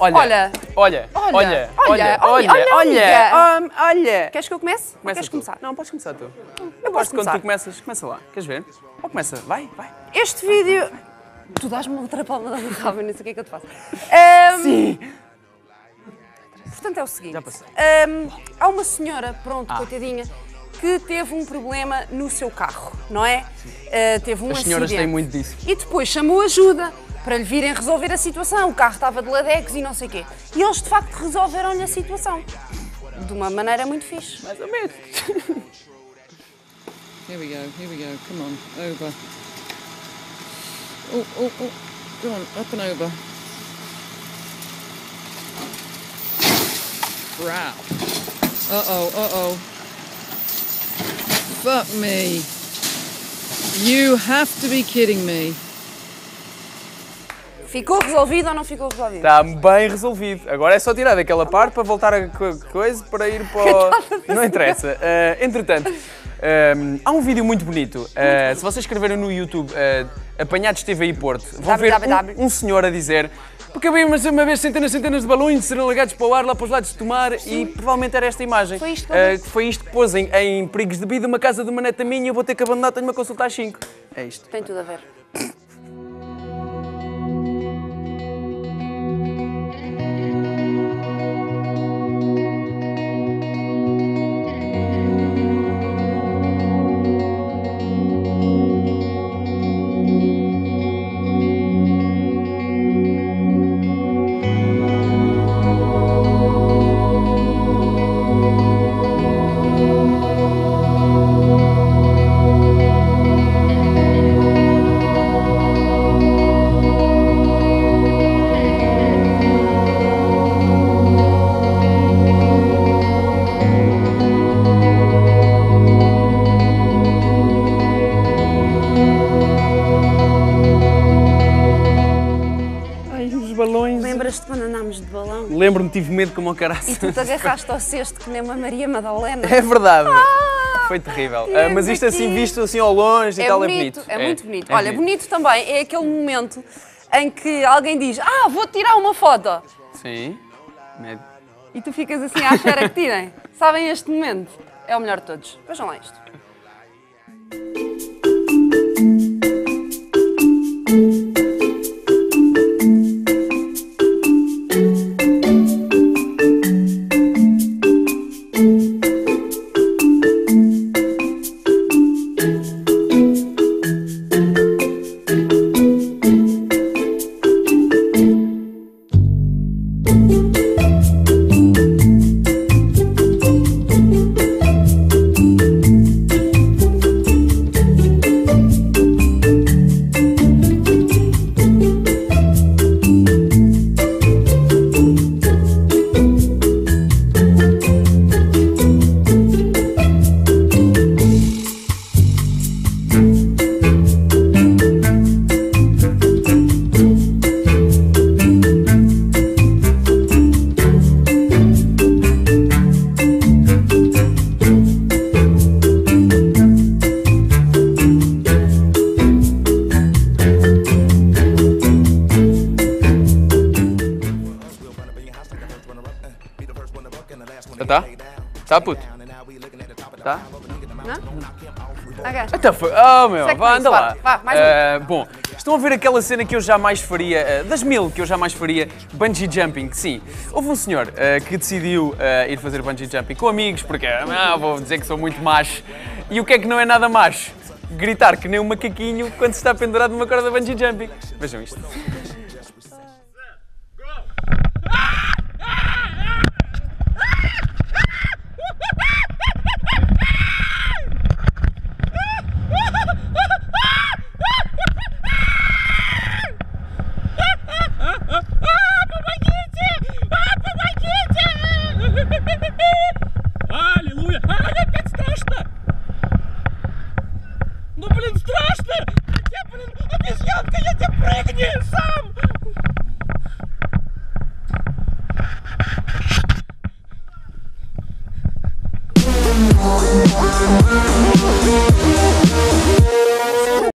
Olha, Olha. olha, olha, Olha, olha, olha, olha, hum, olha. Queres que eu comece? Começa queres tu. começar? Não, podes começar tu. Eu gosto quando tu começas. Começa lá. Queres ver? Ou começa. Vai, vai. Este vídeo. Tu dás-me outra palma rabo, eu não sei o que é que eu te faço. Ahm, Sim. Portanto, é o seguinte: Já passei. ahm, há uma senhora, pronto, Ah. coitadinha, que teve um problema no seu carro, não é? Ah, teve um As senhoras acidente. têm muito disso. E depois chamou ajuda para lhe virem resolver a situação. O carro estava de ladex e não sei o quê. E eles, de facto, resolveram-lhe a situação. De uma maneira muito fixe. Mais ou menos. Here we go, here we go. Come on, over. Oh, oh, oh. Go on, up and over. Crap. Uh oh, uh oh. Fuck me. You have to be kidding me. Ficou resolvido ou não ficou resolvido? Está bem resolvido. Agora é só tirar daquela parte para voltar a co- coisa para ir para o... Não interessa. Ah, entretanto, ah, há um vídeo muito bonito. Ah, se vocês escreverem no YouTube ah, Apanhados TVI Porto, vão ver um, um senhor a dizer porque havia uma uma vez centenas e centenas de balões serem largados para o ar lá para os lados de tomar e provavelmente era esta imagem. Foi isto que que foi isto que pôs em, em perigos de vida uma casa de uma neta minha eu vou ter que abandonar, tenho uma consulta às 5. É isto. Tem tudo a ver. De balão? Lembro-me, tive medo como o E caraças. tu te agarraste ao cesto que nem uma Maria Madalena? É verdade. Foi terrível. Ah, mas isto assim, visto assim ao longe e É tal, bonito, é bonito. é muito bonito. é Olha, bonito também é aquele momento em que alguém diz Ah, vou tirar uma foto. Sim. E tu ficas assim à espera que tirem. Sabem este momento? É o melhor de todos. Vejam lá isto. Tá, puto? Tá? Ok. Então foi. Oh, meu, Segue vá, anda isso, lá. vá, um. Ah, bom, estão a ver aquela cena que eu jamais faria, ah, das mil que eu jamais faria, bungee jumping, sim. Houve um senhor ah, que decidiu ir fazer bungee jumping com amigos, porque, ah, vou dizer que sou muito macho. E o que é que não é nada macho? Gritar que nem um macaquinho quando se está pendurado numa corda bungee jumping. Vejam isto.